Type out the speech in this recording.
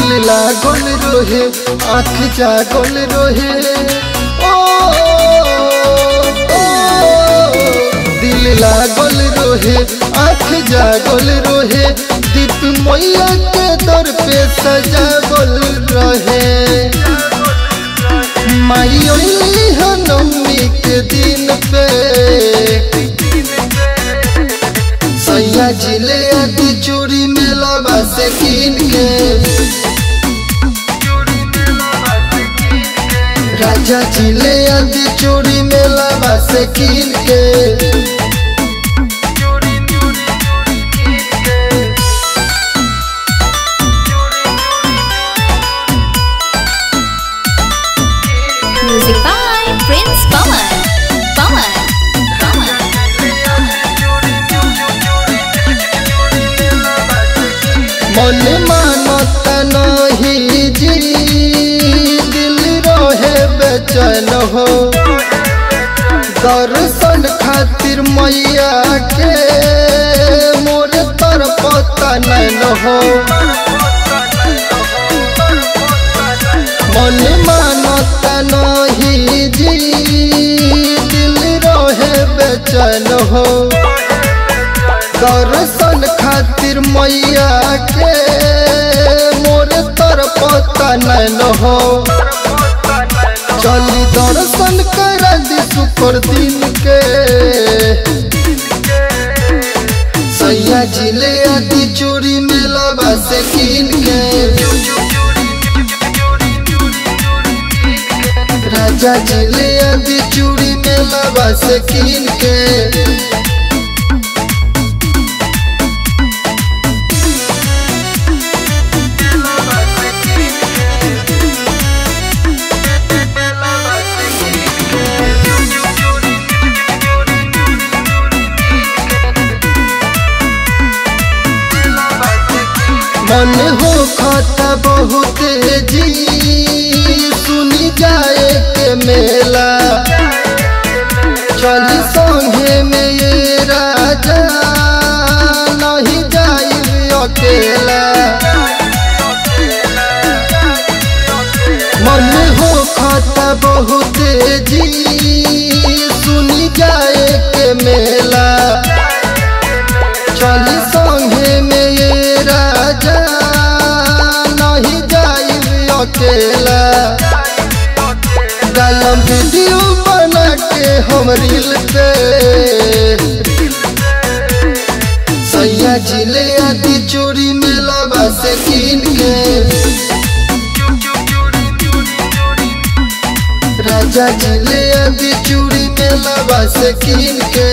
रोहे आँख जागल रोहे ओ, ओ, दिल लागल रोहे आँख जागल रोहे दीप मैया के दर पे सजागल रहे माई ओइली के दिन पे। ज़िले चूड़ी में लबा से कीन के। ज़िले आदि चूड़ी में लबा से कीन के Music by Prince Pawan. Pawan. Pawan. मन हो। दर्शन खातिर मैया के मोर तरपता नैन हो। मन मानता नहीं जी, दिल रहे बेचैन हो। दर्शन खातिर मैया के मोर तरपता नैन हो। चली दर्शन कर शुक्र दिन के सैया ज़िले आदि चूड़ी मेला बस कीन के राजा ज़िले आदि चूड़ी मेला बस कीन के मन हो खाता बहुत जी सुनी जाए के मेला। चली संगे में राजा, नहीं जाई अकेला। अकेला डालम वीडियो बना के हम रील पे। सैया ज़िले आदि चोरी में लबा से कीन के। राजा ज़िले आदि चूड़ी में लबा से कीन के।